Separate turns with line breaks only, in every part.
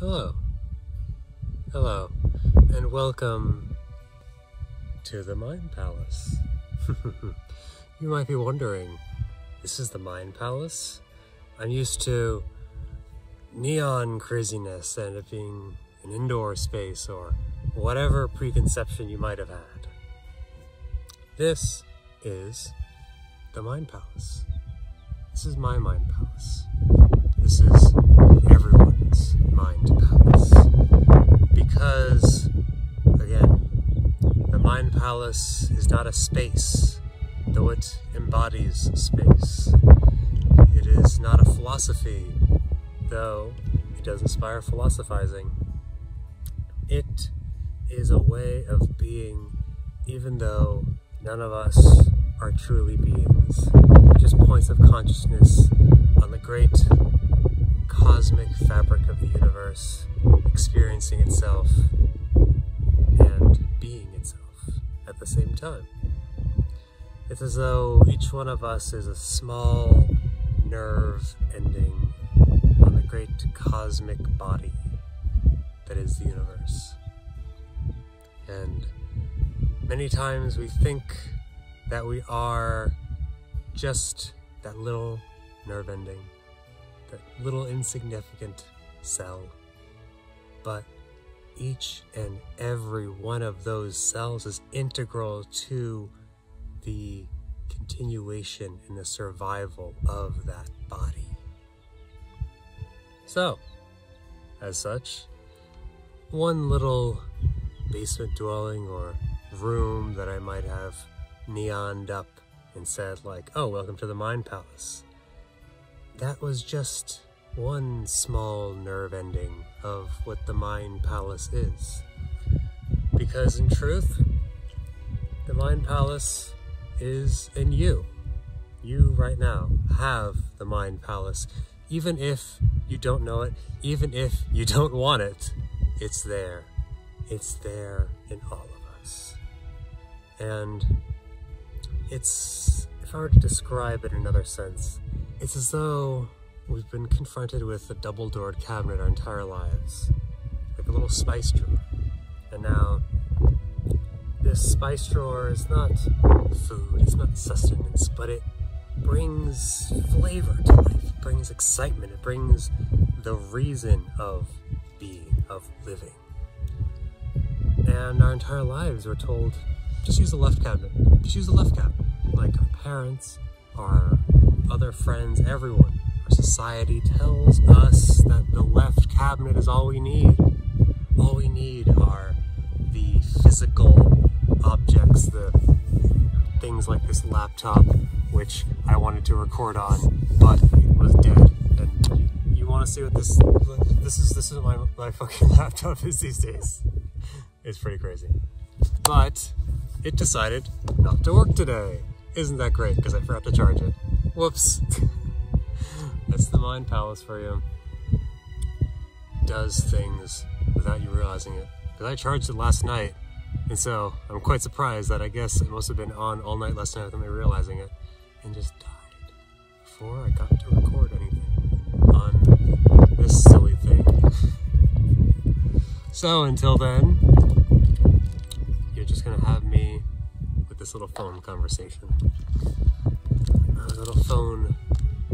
Hello. Hello. And welcome to the Mind Palace. you might be wondering, this is the Mind Palace? I'm used to neon craziness and it being an indoor space or whatever preconception you might have had. This is the Mind Palace. This is my Mind Palace. This is Mind Palace. Because, again, the Mind Palace is not a space, though it embodies space. It is not a philosophy, though it does inspire philosophizing. It is a way of being, even though none of us are truly beings, just points of consciousness on the great cosmic fabric of the universe, experiencing itself and being itself at the same time. It's as though each one of us is a small nerve ending on the great cosmic body that is the universe. And many times we think that we are just that little nerve ending, that little insignificant cell. But each and every one of those cells is integral to the continuation and the survival of that body. So, as such, one little basement dwelling or room that I might have neoned up and said, like, oh, welcome to the Mind Palace. That was just one small nerve ending of what the Mind Palace is. Because in truth, the Mind Palace is in you. You right now have the Mind Palace. Even if you don't know it, even if you don't want it, it's there. It's there in all of us. And it's, if I were to describe it in another sense, it's as though we've been confronted with a double doored cabinet our entire lives, like a little spice drawer. And now, this spice drawer is not food, it's not sustenance, but it brings flavor to life, it brings excitement, it brings the reason of being, of living. And our entire lives we're told, just use the left cabinet, just use the left cabinet. Like our parents, our other friends, everyone, our society tells us that the left cabinet is all we need. All we need are the physical objects, the things like this laptop, which I wanted to record on, but it was dead. And you, you want to see what this this is? This is my my fucking laptop is these days. It's pretty crazy. But it decided not to work today. Isn't that great? Because I forgot to charge it. Whoops. That's the Mind Palace for you. Does things without you realizing it. Because I charged it last night, and so I'm quite surprised that I guess it must have been on all night last night without me realizing it, and just died before I got to record anything on this silly thing. so until then, you're just gonna have me with this little phone conversation. Little phone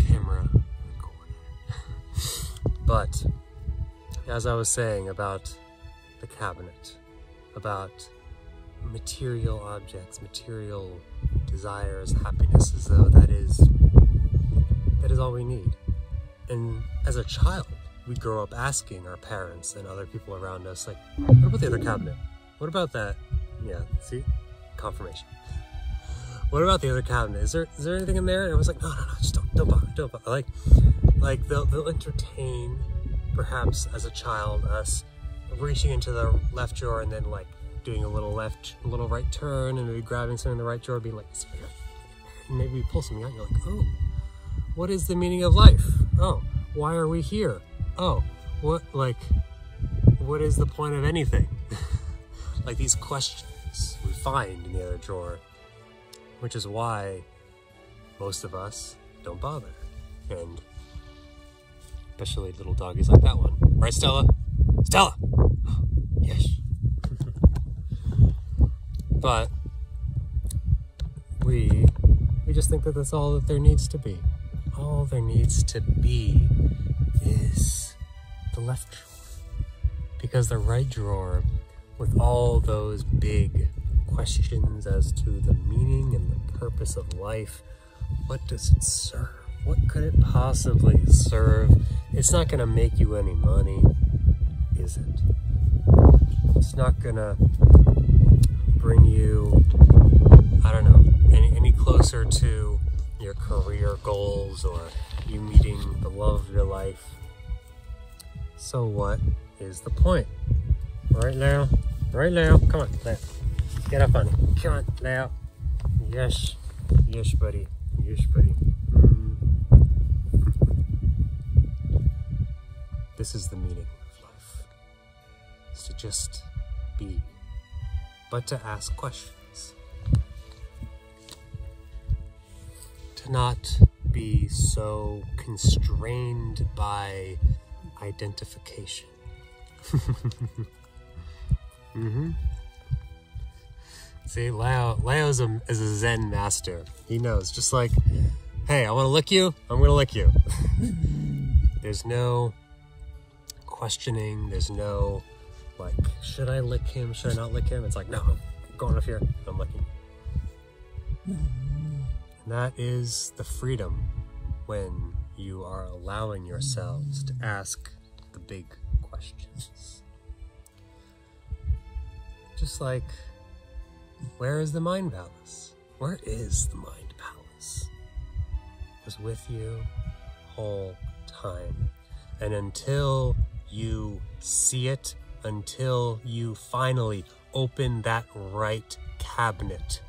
camera but as I was saying about the cabinet, about material objects, material desires, happiness, as though that is that is all we need. And as a child, we grow up asking our parents and other people around us, like, what about the other cabinet? What about that? Yeah, see? Confirmation. What about the other cabinet? Is there is there anything in there? And I was like, no, no, no, just don't don't bother, don't bother. Like like they'll they'll entertain perhaps as a child us reaching into the left drawer and then like doing a little left a little right turn and maybe grabbing something in the right drawer being like and maybe pull something out, you're like, oh, what is the meaning of life? Oh, why are we here? Oh, what like what is the point of anything? like these questions we find in the other drawer, which is why most of us don't bother. And especially little doggies like that one. Right, Stella? Stella! Yes. but we we just think that that's all that there needs to be. All there needs to be is the left drawer. Because the right drawer, with all those big questions as to the meaning and the purpose of life, what does it serve? What could it possibly serve? It's not going to make you any money, is it? It's not going to bring you, I don't know, any, any closer to your career goals or you meeting the love of your life. So, what is the point? Right now, right now, come on, Leo. Get up on it. Come on, Leo. Yes, yes, buddy. Yes, buddy. Mm. this is the meaning of life. Is to just be, but to ask questions. To not be so constrained by identification. mm-hmm. See, Leo, Leo's a, is a Zen master. He knows, just like, hey, I want to lick you, I'm going to lick you. there's no questioning, there's no, like, should I lick him, should I not lick him? It's like, no, I'm going up here, I'm licking. And that is the freedom when you are allowing yourselves to ask the big questions. Just like, where is the Mind Palace? Where is the Mind Palace? It was with you whole time. And until you see it, until you finally open that right cabinet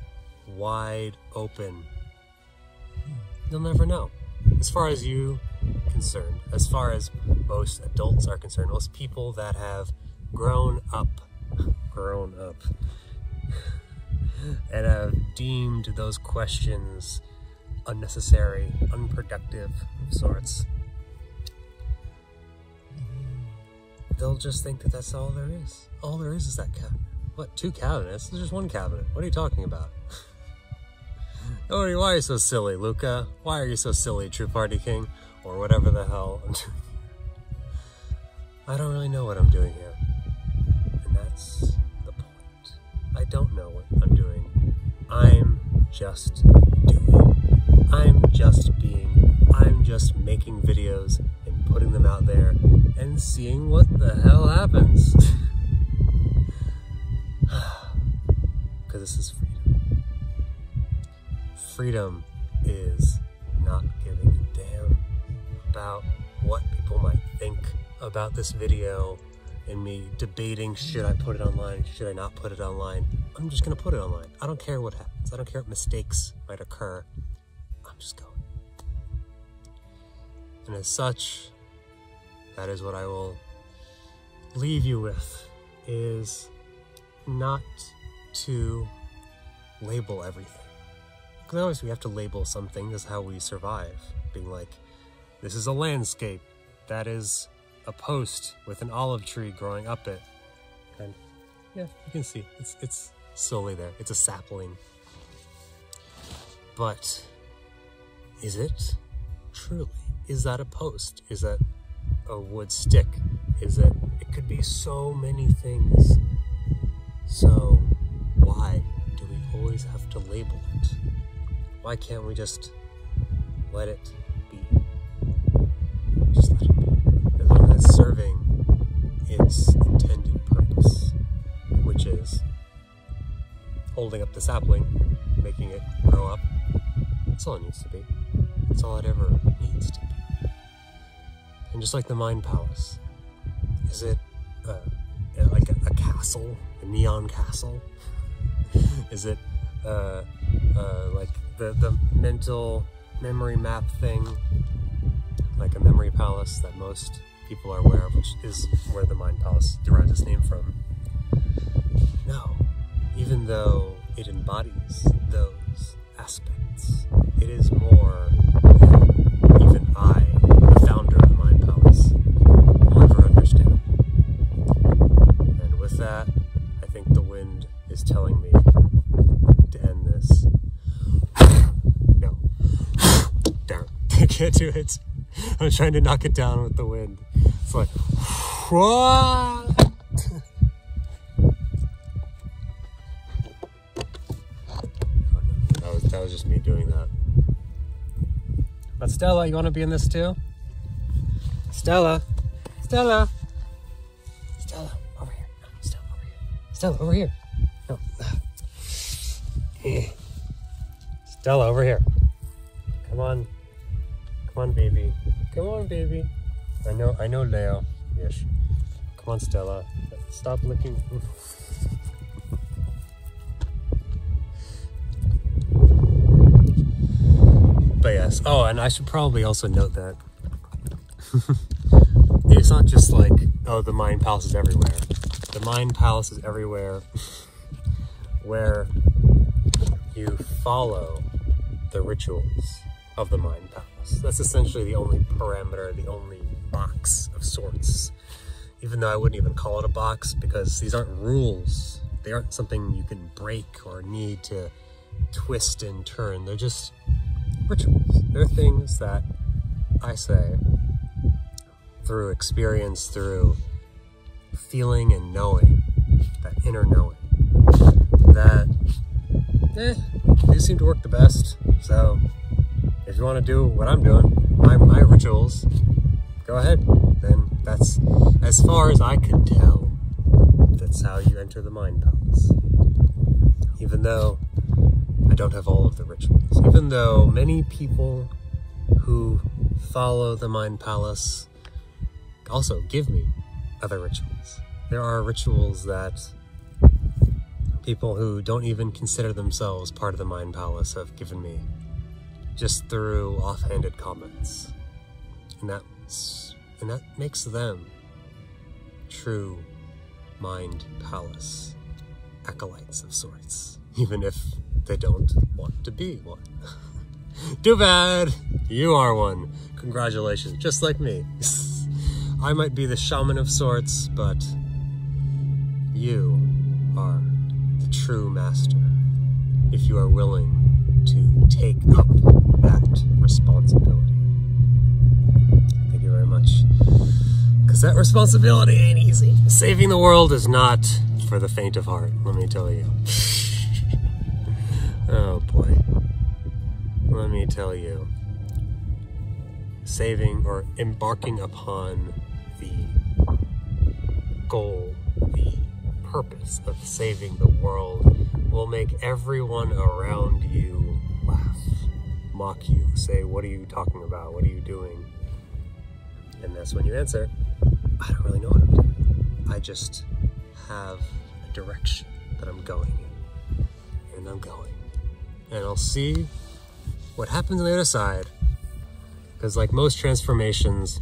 wide open, you'll never know. As far as you concerned, as far as most adults are concerned, most people that have grown up, grown up, and have deemed those questions unnecessary, unproductive of sorts, they'll just think that that's all there is. All there is is that cabinet. What, two cabinets? There's just one cabinet. What are you talking about? oh, why are you so silly, Luca? Why are you so silly, True Party King? Or whatever the hell I'm doing here. I don't really know what I'm doing here. And that's. I don't know what I'm doing. I'm just doing. I'm just being. I'm just making videos and putting them out there and seeing what the hell happens. Because this is freedom. Freedom is not giving a damn about what people might think about this video and me debating should I put it online, should I not put it online. I'm just gonna put it online. I don't care what happens. I don't care what mistakes might occur. I'm just going. And as such, that is what I will leave you with is not to label everything. Because always we have to label something. That's how we survive. Being like, this is a landscape. That is a post with an olive tree growing up it. And yeah, you can see it's it's slowly there. It's a sapling. But is it truly? Is that a post? Is that a wood stick? Is it it could be so many things. So why do we always have to label it? Why can't we just let it be? Just let it be. As serving its intended purpose, which is holding up the sapling, making it grow up. That's all it needs to be. That's all it ever needs to be. And just like the Mind Palace, is it uh, like a, a castle, a neon castle? is it uh, uh, like the, the mental memory map thing, like a memory palace that most people are aware of, which is where the Mind Palace derived its name from. No, even though it embodies those aspects, it is more than even I, the founder of the Mind Palace, will ever understand. And with that, I think the wind is telling me to end this. no. Darn, I can't do it. I'm trying to knock it down with the wind. It's like, what? that, was, that was just me doing that. But Stella, you want to be in this too? Stella. Stella. Stella, over here. No, Stella, over here. Stella, over here. No. Stella, over here. Come on. Come on, baby. Come on, baby. I know, I know, Leo. Yes. Come on, Stella. Stop licking. but yes. Oh, and I should probably also note that it's not just like, oh, the Mind Palace is everywhere. The Mind Palace is everywhere where you follow the rituals of the Mind Palace. That's essentially the only parameter, the only sorts. Even though I wouldn't even call it a box because these aren't rules. They aren't something you can break or need to twist and turn. They're just rituals. They're things that I say through experience, through feeling and knowing, that inner knowing, that eh, these seem to work the best. So if you want to do what I'm doing, my, my rituals, go ahead. Then that's as far as I can tell. That's how you enter the Mind Palace. Even though I don't have all of the rituals, even though many people who follow the Mind Palace also give me other rituals. There are rituals that people who don't even consider themselves part of the Mind Palace have given me just through offhanded comments. And that's and that makes them true Mind Palace acolytes of sorts, even if they don't want to be one. Too bad! You are one. Congratulations, just like me. I might be the shaman of sorts, but you are the true master if you are willing to take up that responsibility. Much. Because that responsibility ain't easy. Saving the world is not for the faint of heart, let me tell you. oh boy. Let me tell you. Saving or embarking upon the goal, the purpose of saving the world will make everyone around you laugh, mock you, say, What are you talking about? What are you doing? And that's when you answer, I don't really know what I'm doing. I just have a direction that I'm going in. And I'm going. And I'll see what happens on the other side. Because, like most transformations,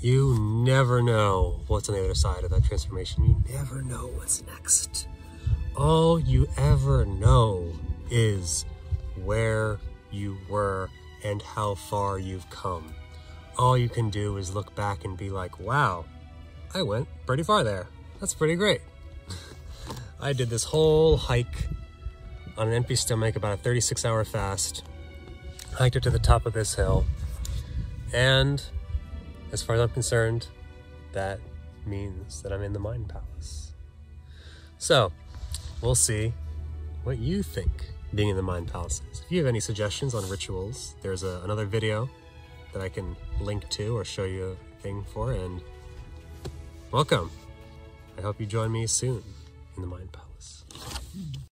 you never know what's on the other side of that transformation. You never know what's next. All you ever know is where you were and how far you've come. All you can do is look back and be like, wow, I went pretty far there. That's pretty great. I did this whole hike on an empty stomach, about a 36 hour fast, hiked it to the top of this hill, and as far as I'm concerned, that means that I'm in the Mind Palace. So, we'll see what you think being in the Mind Palace is. If you have any suggestions on rituals, there's a, another video that I can link to or show you a thing for. And welcome. I hope you join me soon in the Mind Palace.